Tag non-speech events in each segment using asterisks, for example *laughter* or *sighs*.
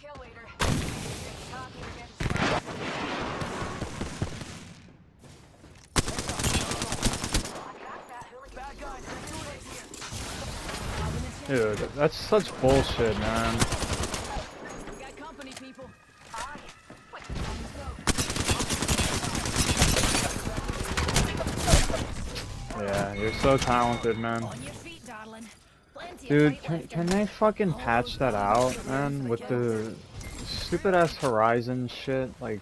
kill leader. Dude, that's such bullshit, man. Yeah, you're so talented, man. Dude, can, can they fucking patch that out, man, with the stupid ass Horizon shit? Like,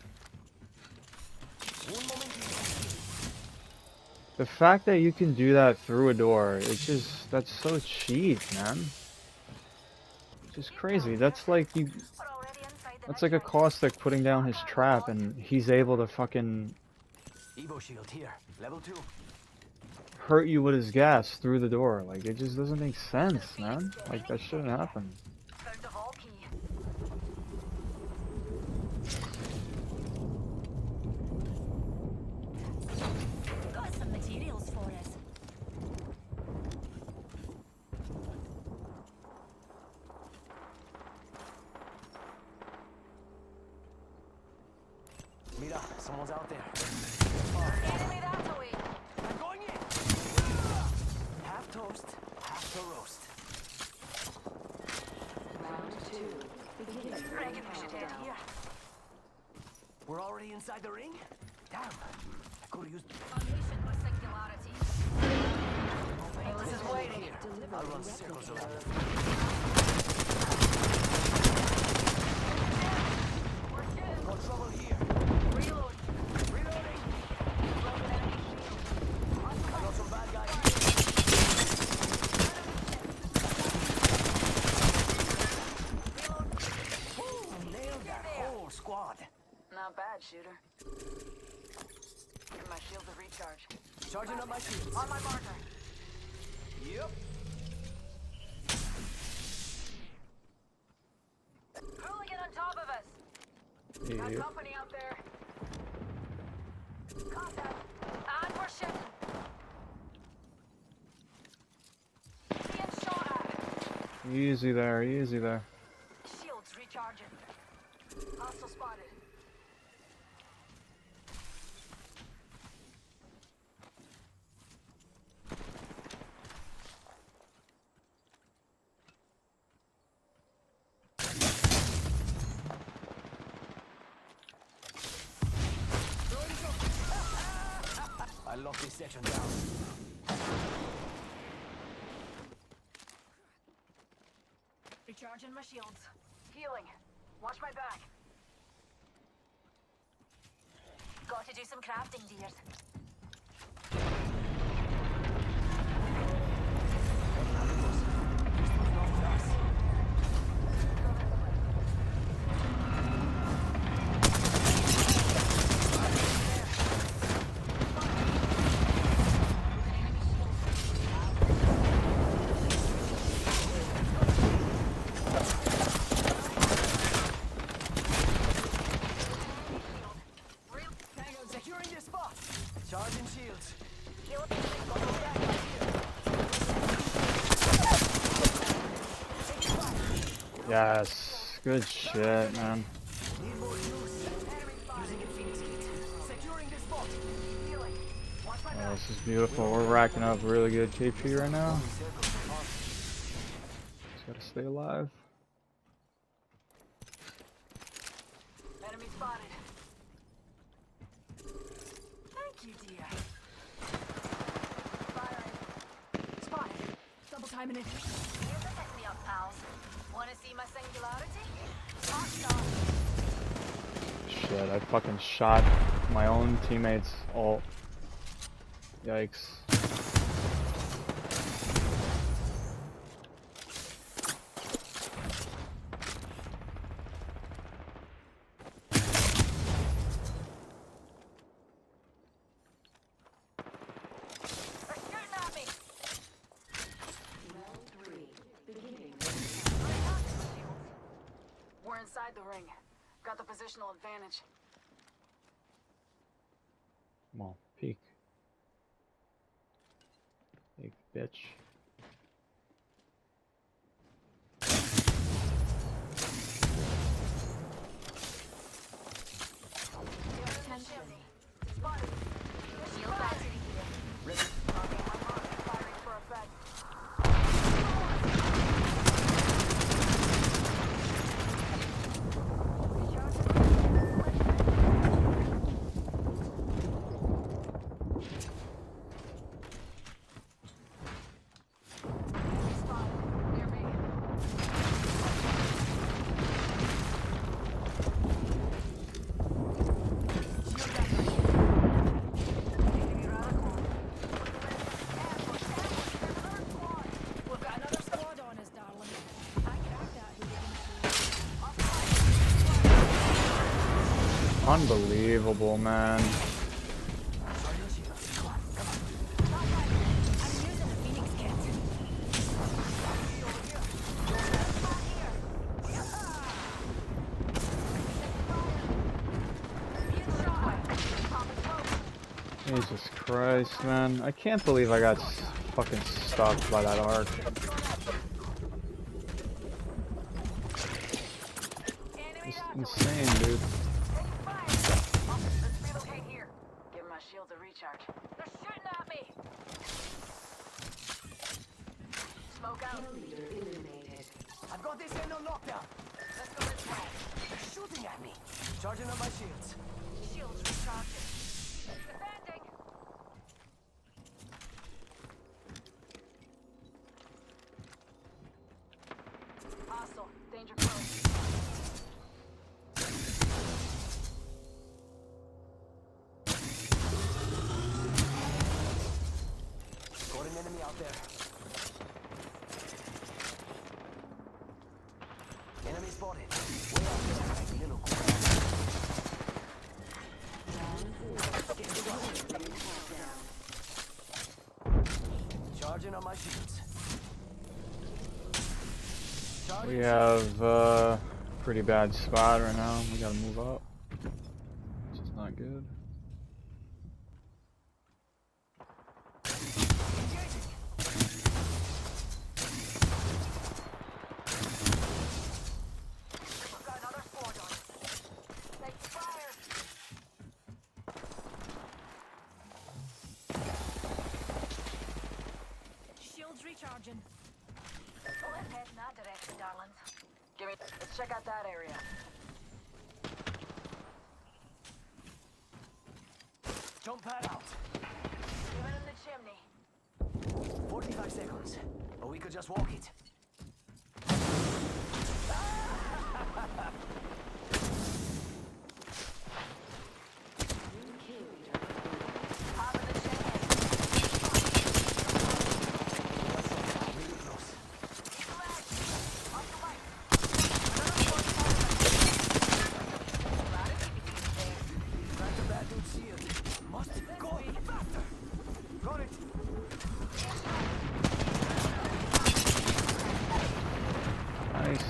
the fact that you can do that through a door, it's just, that's so cheap, man. It's Just crazy. That's like you, that's like a. Caustic putting down his trap and he's able to fucking Evo shield here, level two. Hurt you with his gas through the door. Like, it just doesn't make sense, man. Like, that shouldn't happen. Found the vault key. Got some materials for us. Mira, someone's out there. Enemy that away. I'm going in. Half toast, half to roast. Reckon we should head here. We're already inside the ring? Damn. I could have used. Unleashing my singularity. Nicholas is waiting. I'll run circles around. the Got trouble here. Reload. Reloading. Got some bad guys. Woo, nailed that whole squad. Not bad, shooter. Give my shield to recharge. Charging up my shield. On my marker. Yep. Hooligan on top of us. Got company out there. Contact. And we're shooting. Being shot at. Easy there, easy there. Shields recharging. Hostile spotted. I locked this section down. Recharging my shields. Healing. Watch my back. Got to do some crafting, dears. Yes. Good shit, man. Need more use. Using a phoenix kit. Securing this spot. Healing. Watch my Oh, this is beautiful. We're racking up really good KP right now. Just gotta stay alive. Enemy spotted. Thank you, dear. Firing. Spotted. Double timing it. Here's a pick me up, pals. Shit, I fucking shot my own teammates all. Yikes. They're shooting at me. We're inside the ring. Got the positional advantage. Come on, peek. Peek, bitch. Phoenix man. Jesus Christ, man. I can't believe I got fucking stuck by that arc. It's insane, dude. Give my shields a recharge. They're shooting at me. Smoke out. I've got this end on lockdown. Let's go this way. They're shooting at me. Charging on my shields. Shields there. Enemy spotted. Way out there. Little corner. Charging on my shields. We have uh, pretty bad spot right now. We gotta move up. Which is not good. We've got another squad on. Take fire. Shields recharging. Well, let's head in that direction, darlings. Give me. Let's check out that area. Jump pad out. Even in the chimney. 45 seconds. Or we could just walk it. *laughs* Top of the chimney. Really close. Keep the ledge. Off the right. Another squad coming. Crack the bad dude's shield. Must go faster. Got it. Nice.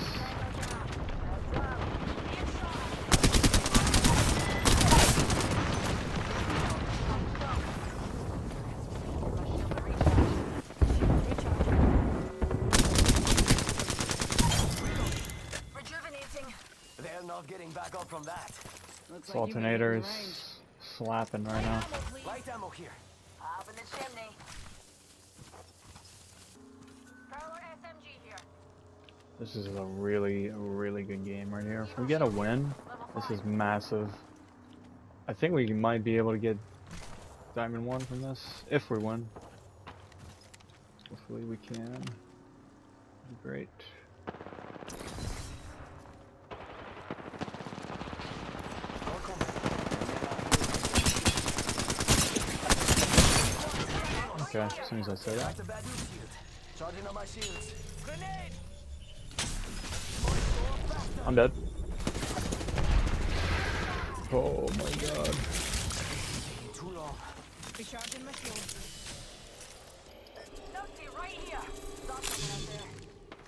Rejuvenating. They're getting back up from that. Looks This like you made it alternator is slapping right now. Light ammo here. Up in the chimney. Prowler SMG here. This is a really, really good game right here. If we get a win, this is massive. I think we might be able to get Diamond 1 from this, if we win. Hopefully we can. Great. Okay, as soon as I say that. Crack the bad dude's shield. Charging on my shields. Grenade! I'm dead. Oh my god. Too long. Recharging my shield. Noty, right here. Stop coming out there.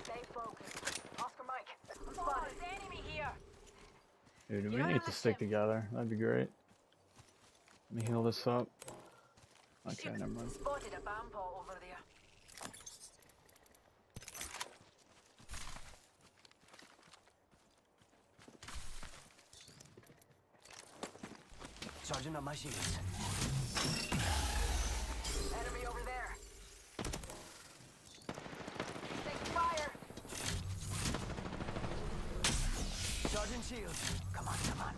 Stay focused. Oscar Mike. I'm spotted. There's enemy here. Dude, we need to stick together. That'd be great. Let me heal this up. Okay, never mind. Spotted a bomb ball over there. Charging on my shields. Enemy over there. Take fire. Charging shields. Come on, come on.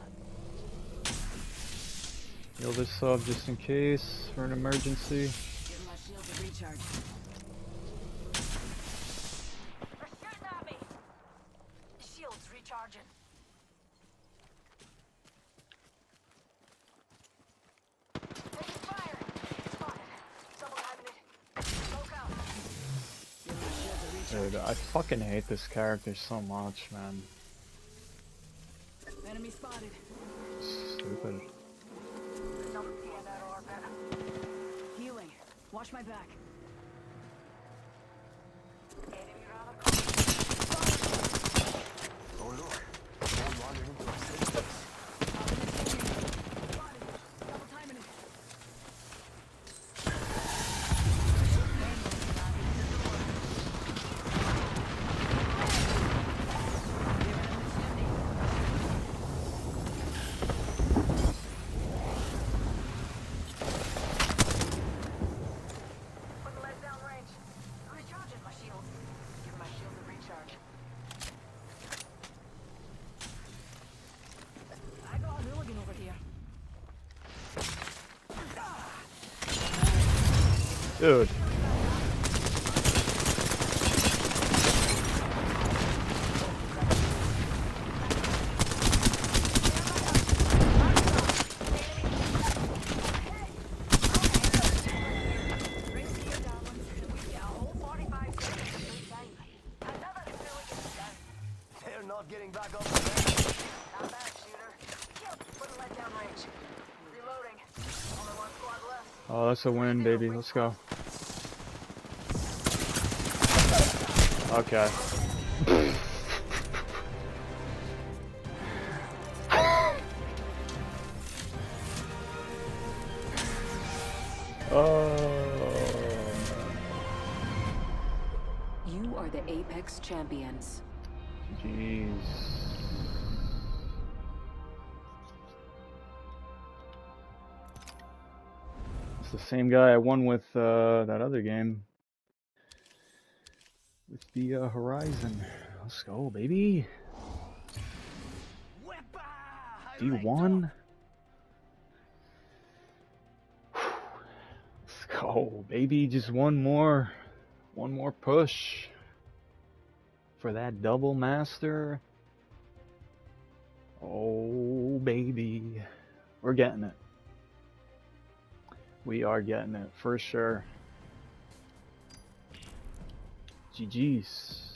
Heal this up just in case for an emergency. Give my shield a recharge. They're shooting at me. Shields recharging. Taking fire. Spotted. Double having it. Smoke out. Give my shield a recharge. Dude, I fucking hate this character so much, man. Enemy spotted. Stupid. Watch my back. Enemy radar Oh look, one wandering into our safe space. Spotted. Double timing it. Putting lead down range. Recharging my shield. Give my shield a recharge. I got a hooligan over here. Dude. Risky as that one. We get a whole 45 seconds of free time. Another hooligan down. They're not getting back up there. Not bad, shooter. Putting lead down range. Reloading. Only one squad left. Oh, that's a win, baby. Let's go. Okay. *laughs* oh. You are the Apex champions. Jeez. It's the same guy I won with uh, that other game. With the uh, Horizon. Let's go, baby. Wepa! D1. *sighs* Let's go, baby. Just one more. One more push. For that double master. Oh, baby. We're getting it. We are getting it for sure. te diz?